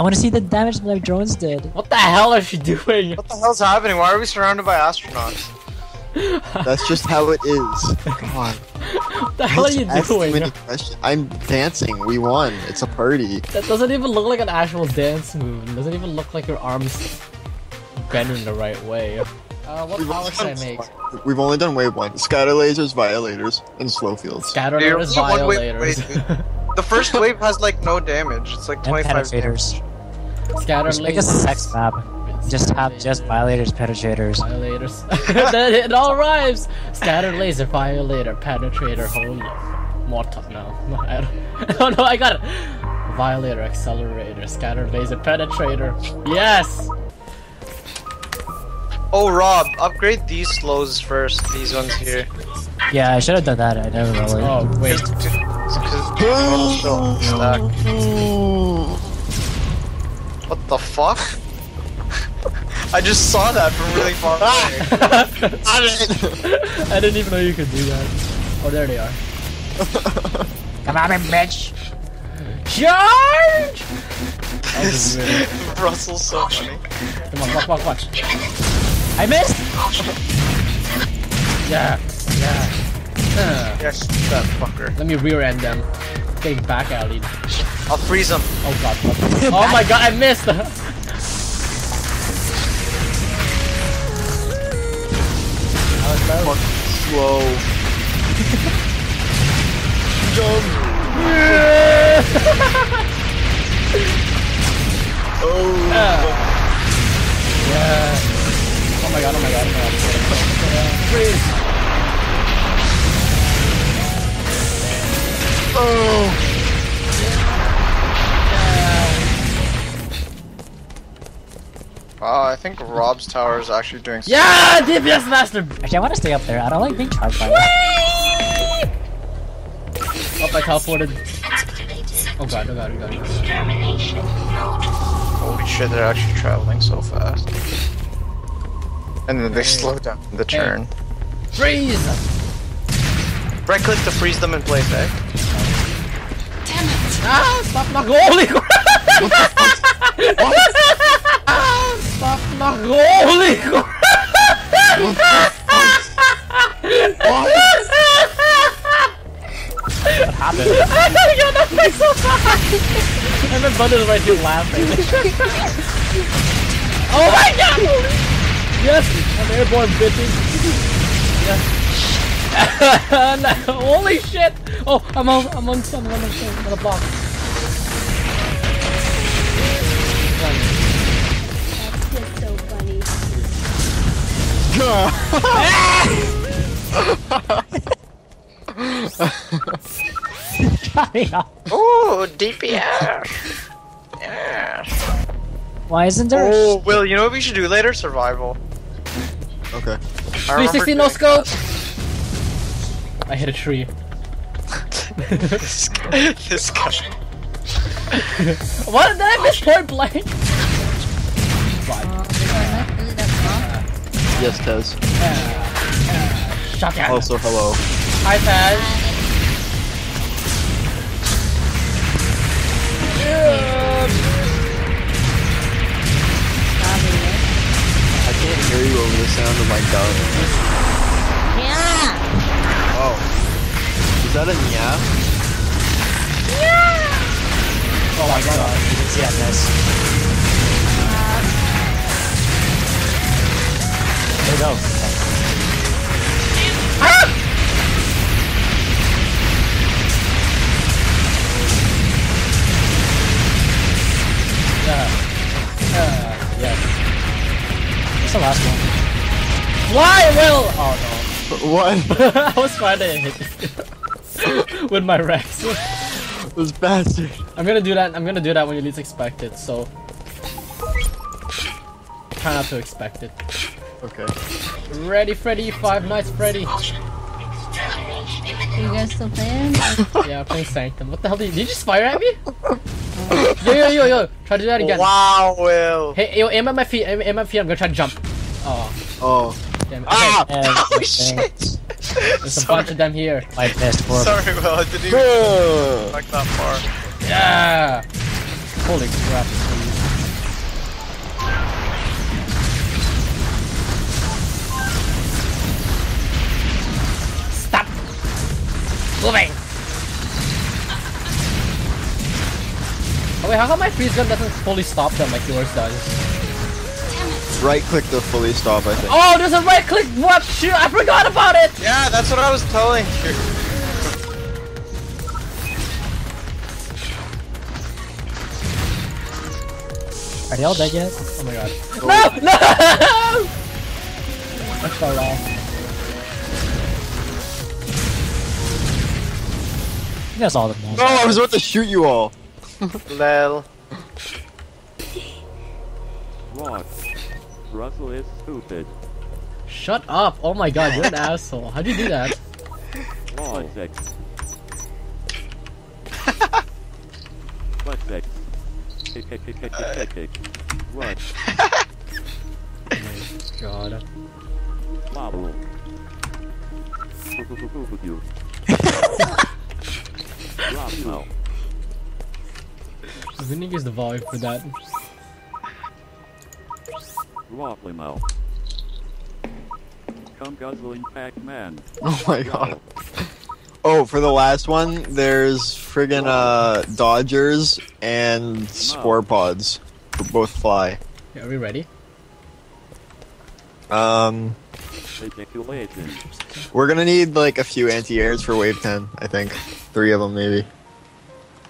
I want to see the damage my drones did. What the hell are she doing? What the hell's happening? Why are we surrounded by astronauts? That's just how it is. God. What the hell are you doing? many. I'm dancing. We won. It's a party. That doesn't even look like an actual dance move. It doesn't even look like your arms bend in the right way. Uh, what We've power only should I done- make? We've only done wave one. Scatter lasers, violators, and slow fields. Scatter lasers, only one wave- violators. wait, The first wave has like no damage. It's like And 25 penetrators. damage. Scatter Just make a sex map. Just have just violators, penetrators. Violators. Then it all rhymes. Scatter laser, violator, penetrator, holy. Mortal. No. I don't- Oh no, I got it. Violator, accelerator, scatter laser, penetrator. Yes! Oh, Rob, upgrade these slows first. These ones here. Yeah, I should have done that. I never really. Oh, wait. Because stack. Oh, What the fuck? I just saw that from really far away. I didn't even know you could do that. Oh, there they are. Come on, bitch! Charge! This- Russell's so funny. Come on, watch, watch, watch. I missed. Yeah, yeah. Uh, Yes, that fucker. let me rear end them. Getting back alley. I'll freeze him. Oh god. Oh my god, I missed! Fuck slow. Oh. yeah. Oh my god, oh my god, oh my god. Freeze! Oh. Wow, I think Rob's tower is actually doing. some- Yeah! DPS master! Actually, I want to stay up there. I don't like being charged by that. Oh, I teleported. Oh god, oh god, oh god. Holy shit, they're actually traveling so fast. And then they slow down the turn. Freeze! Right click to freeze them in place, eh? Ah! Stop knock! Holy crap! Ah, Stop knock! Holy crap! What happened? I got that face so high! And my brother's right here laughing. oh my god! Yes! I'm airborne, bitches! Yes. No, Holy shit! Oh, I'm on, I'm on some, I'm on, I'm on a block. Ooh, DPS! Yes. Why isn't there? Oh, Will, you know what we should do later? Survival. Okay. I 360 no doing- scope! I hit a tree. this guy. This guy. What did I miss point blank? Yes, Tez. Shotgun. Also, hello. Hi, Taz. I can't hear you over the sound of my gun. Yeah. Oh. Is that a meow? Oh my god. You can see I missed. There we go. Ah! Uh, uh, yes. What's the last one? Why, Will? Oh no. What? I was trying to hit you with my Rex. This bastard. I'm gonna do that. I'm gonna do that when you least expect it. So try not to expect it. Okay. Ready, Freddy. Five Nights, Freddy. You guys still playing? Yeah, playing Sanctum. What the hell did you, did you just fire at me? Yo, yo, yo, yo. Try to do that again. Wow, Will. Hey, yo, aim at my feet. Aim, aim at my feet. I'm gonna try to jump. Oh, Oh. damn it. Ah! Okay, And Oh shit! there's a bunch of them here. I missed horrible. Sorry, Will. I didn't even Bruh. back that far. Yeah. Holy crap. Moving! Oh wait, how come my freeze gun doesn't fully stop them like yours does? Right click to fully stop, I think. Oh, there's a right click! What? Shoot, I forgot about it! Yeah, that's what I was telling you. Are they all dead yet? Oh my god. Oh. No! No! I fell off. That's all the most. No, I was about to shoot you all. Lel. What? Russell is stupid. Shut up! Oh my god, you're an asshole. How'd you do that? Law sex. what sex? Kick, kick, kick, kick, kick, kick, kick. What? God. Marble. You. Drop now. Winning is the vibe for that. Waffly now. Come guzzling Pac-Man. Oh my god. Oh, for the last one, there's friggin' uh Dodgers and Spore Pods. Both fly. Are we ready? Um, Ejaculation. We're gonna need like a few anti-airs for wave 10, I think. Three of them, maybe.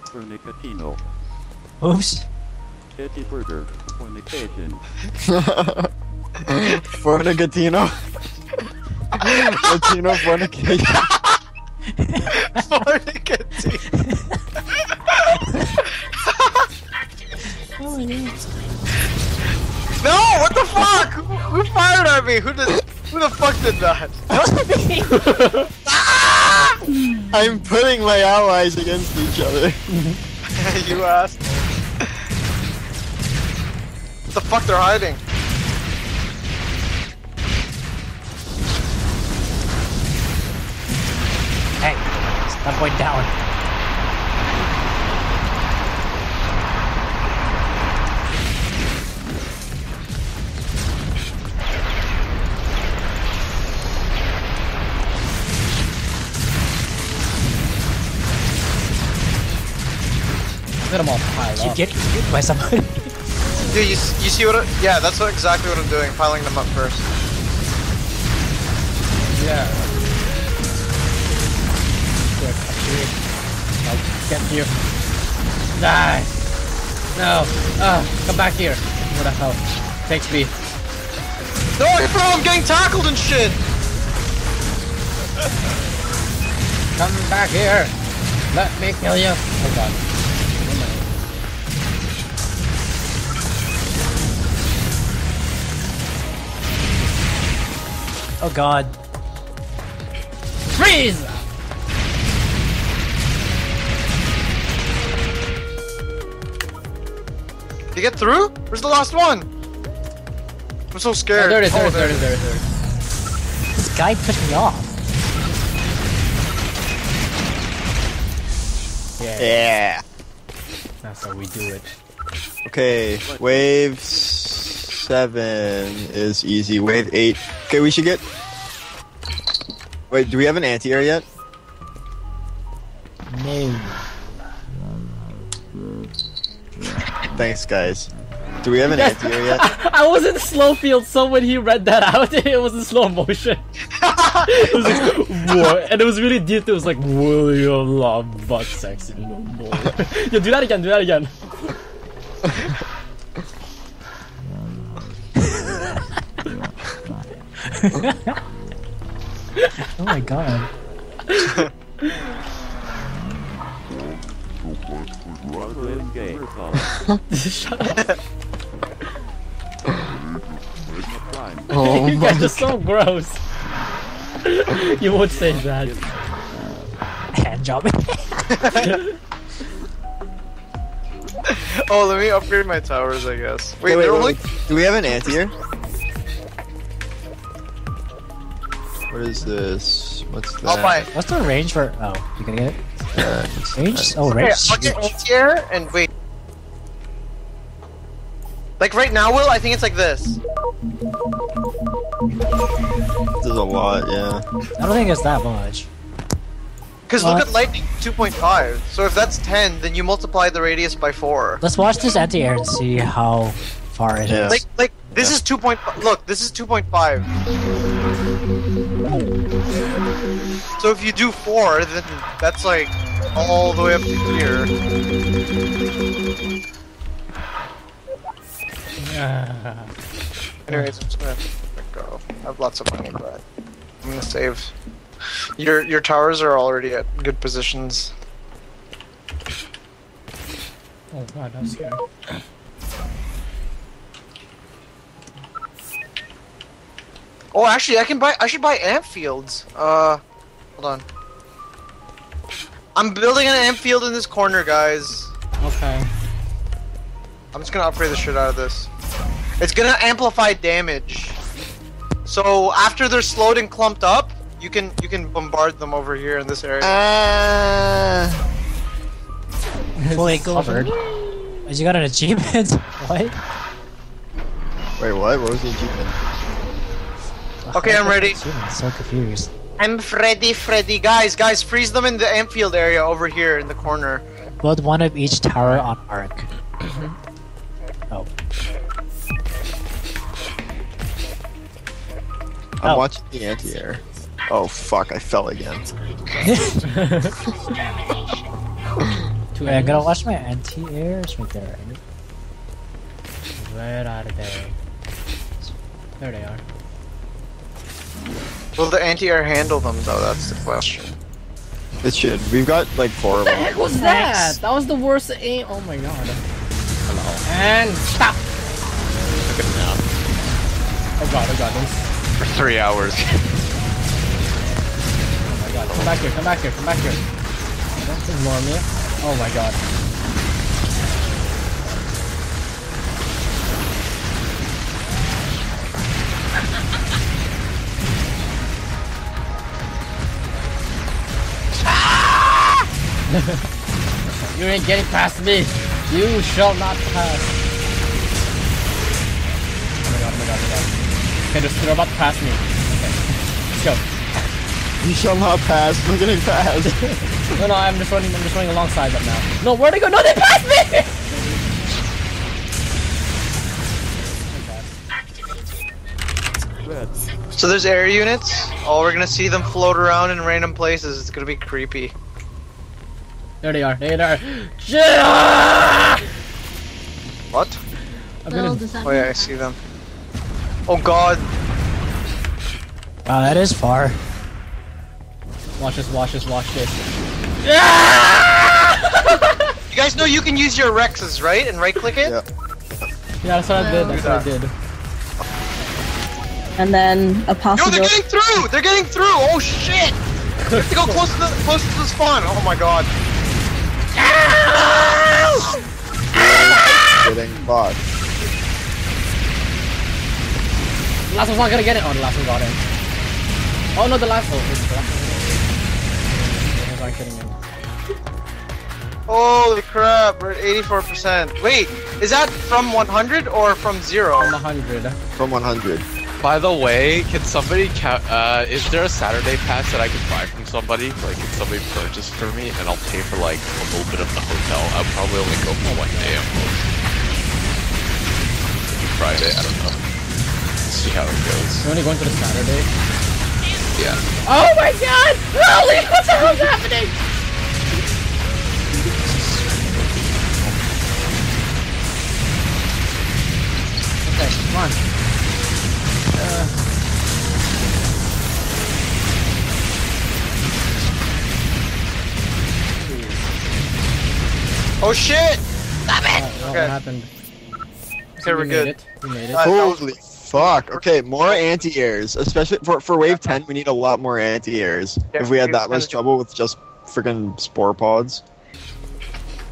Fornicatino. Oops. Kitty burger. Fornication. Fornicatino. Latino fornication. No, what the fuck? Who, who fired at me? Who did? Who the fuck did that? Ah! I'm putting my allies against each other. you asked. What the fuck? They're hiding. Hey, stop going down. Let them all pile Keep up. getting hit by somebody. Dude, you, you see what? I, yeah, that's what, exactly what I'm doing. Piling them up first. Yeah. Quick, actually. I'll get you. Die! No! Ah, come back here. What the hell? Takes me. No, bro, I'm getting tackled and shit. Come back here! Let me kill you! Oh god. Oh god. Freeze! You get through? Where's the last one? I'm so Oh, scared. there it is, there it Oh, is, there it is, there it is, there it is. This guy pushed me off. Yeah, Yeah. that's how we do it. Okay, wave seven is easy. Wave eight. Okay, we should get. Wait, do we have an anti-air yet? No. Thanks, guys. Do we have an anti-air yet? I was in slow field, so when he read that out, it was in slow motion. it was like, what? And it was really deep. It was like, William love butt sex no more. Yo, do that again, do that again. Oh my god. Russell is gay. Shut up. Crime. Oh you guys are so gross. you won't say that. Hand job. Oh, let me upgrade my towers, I guess. Wait, Wait, wait, wait, only. wait. Do we have an anti-air? What is this? What's that? I'll buy. What's the range for? Oh, you gonna get it? Uh, it's- Range? Oh, Okay, range. I'll get anti-air and wait. Like right now, Will, I think it's like this. This is a lot, yeah. I don't think it's that much. Because look at lightning, 2.5. So if that's 10, then you multiply the radius by 4. Let's watch this anti-air and see how far it is. Yeah. Like, like this is 2.5. Look, this is 2.5. So if you do 4, then that's like all the way up to here. Ah. Anyways, I'm just gonna go. I have lots of money, but I'm gonna save. Your your towers are already at good positions. oh god, that's scary. Oh, actually, I can buy. I should buy amp fields. Uh, hold on. I'm building an amp field in this corner, guys. Okay. I'm just gonna upgrade the shit out of this. It's gonna amplify damage. So after they're slowed and clumped up, you can you can bombard them over here in this area. Uh, Fully covered. Has you got an achievement? what? wait, what? What was the achievement? Okay, I'm ready. I'm so confused. I'm Freddy, Freddy. Guys, guys, freeze them in the amp field area over here in the corner. Build one of each tower on arc. oh. I'm Oh. watching the anti-air. Oh fuck! I fell again. Two Wait, I'm gonna watch my anti-airs right there. right? Where are they? There they are. Will the anti-air handle them though? That's the question. It should. We've got like four of them. What the heck was that? That was the worst aim. Oh my god. Hello. And stop. Oh god, oh god. Don't... For three hours. Oh my god. Come back here, come back here, come back here. Don't ignore me. Oh my god. you ain't getting past me. You shall not pass. Oh my god, oh my god, oh my god. Okay, just they're about to pass me. Okay. Let's go. You shall not pass. Look at it pass. No, no, I'm just running. I'm just running alongside them now. No, where'd they go? No, they passed me. So there's air units. Oh, we're gonna see them float around in random places. It's gonna be creepy. There they are. There they are. What? I'm gonna. Oh yeah, I see them. Oh god. Wow, that is far. Watch this. Watch this. Watch this. You guys know you can use your Rexes, right? And right click it? Yeah. Yeah, that's what I did. That's what I did. And then a Yo, possible. they're getting through! They're getting through! Oh shit! We have to go close to the close to the spawn. Oh my god. Getting caught. The last one's not gonna get it. Oh, the last one got in. Oh no, the last one. The last one. The others aren't getting in. Holy crap, we're at 84%. Wait, is that from 100 or from 0? I'm hundred. From 100. By the way, can somebody count? Uh, is there a Saturday pass that I can buy from somebody? Like, can somebody purchase for me, and I'll pay for like a little bit of the hotel? I'll probably only go for one day at most. Friday, I don't know. See how it goes. You're only going to the Saturday. Yeah. Oh my god! Holy, what the hell's happening? Okay, come on. Oh shit! oh, what Okay. happened? Okay, we're we good. Made it. We made it. Uh, Holy fuck. Okay, more anti-airs. Especially for, for wave 10, we need a lot more anti-airs. Yeah, if we had that much trouble with just freaking spore pods.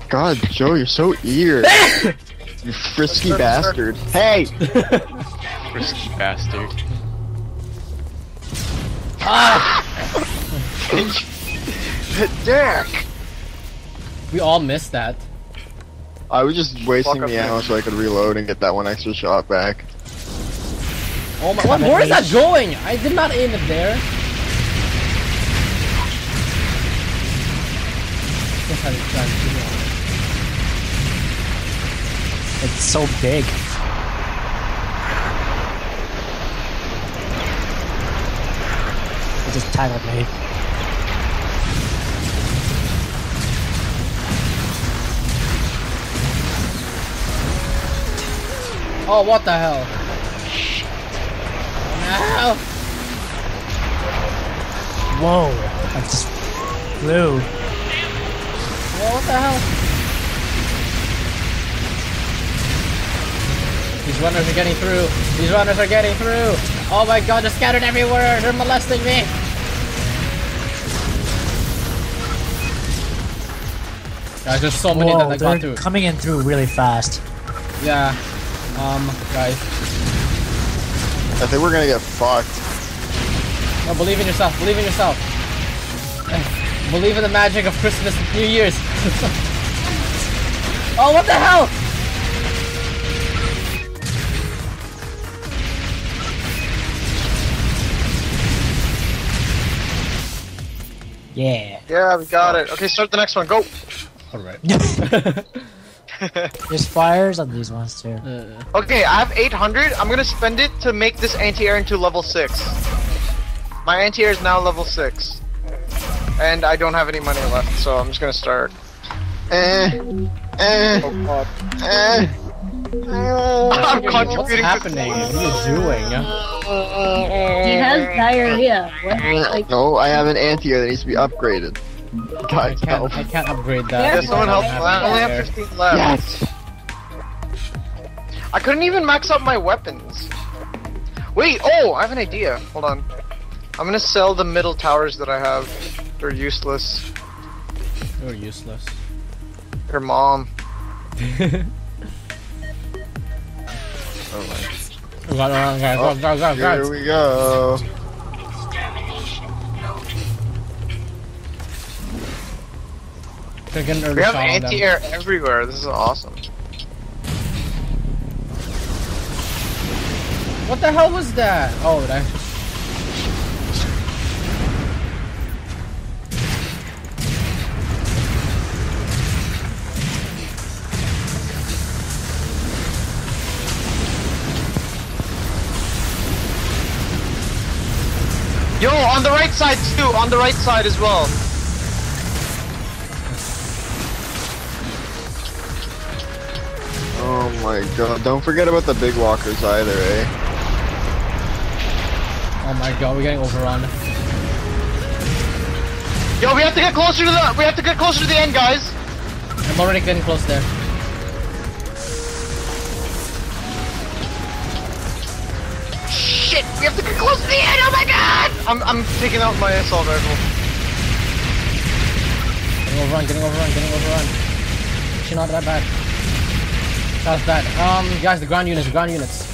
God, Joe, you're so eager. you frisky bastard. Hey! frisky bastard. Ah! Dick! We all missed that. I was just wasting Fuck up the ammo so I could reload and get that one extra shot back. Oh my! What, where is that going? I did not aim it there. Guess how to try to do it. It's so big. It just tangled me. Oh, what the hell? No! Whoa! I just flew. Whoa, what the hell? These runners are getting through. These runners are getting through. Oh my god, they're scattered everywhere. They're molesting me. Guys, there's so many Whoa, that I got they're through. coming in through really fast. Yeah. Um, guys. I think we're gonna get fucked. No, believe in yourself. Believe in yourself. Eh, Believe in the magic of Christmas and New Year's. oh, what the hell? Yeah. Yeah, we got it. Okay, start the next one. Go. Alright. There's fires on these ones too. Uh, Okay, I have 800. I'm gonna spend it to make this anti-air into level 6. My anti-air is now level 6. And I don't have any money left, so I'm just gonna start. Eh, eh, Oh god. eh. I'm what's contributing happening? What are you doing? He has diarrhea. What? Like, No, I have an anti-air that needs to be upgraded. I can't, help. I can't upgrade that. Yeah, someone help. I I only have have 15 left. Yes. I couldn't even max out my weapons. Wait, oh, I have an idea. Hold on. I'm gonna sell the middle towers that I have. They're useless. there. You're useless. Your mom. Oh my. Go, go, guys, go, go, go, Here we go. They're getting early We have shot on them. anti-air everywhere. This is awesome. What the hell was that? Oh, that. Yo, on the right side too. On the right side as well. My god. Don't forget about the big walkers either, eh? Oh my god, we're getting overrun. Yo, we have to get closer to the. We have to get closer to the end, guys. I'm already getting close there. Shit, we have to get close to the end. Oh my god! I'm I'm taking out my assault rifle. Getting overrun, getting overrun, getting overrun. Actually, not that bad. That's bad. Um, guys, the ground units, the ground units.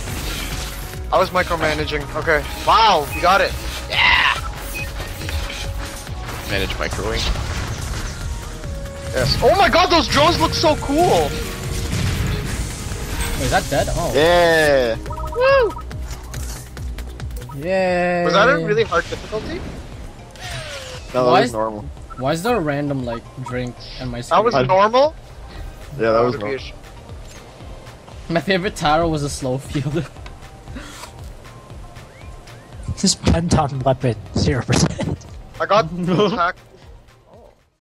I was micromanaging. Okay. Wow, you got it. Yeah. Manage microwing. Yes. Oh my god, those drones look so cool. Wait, is that dead? Oh. Yeah. Woo! Yay. Was that a really hard difficulty? No, Why that was is- normal. Why is there a random, like, drink on my That was normal. Yeah, that was Would normal. Sh- My favorite tower was a slow fielder. This Penton weapon, 0%. I got attacked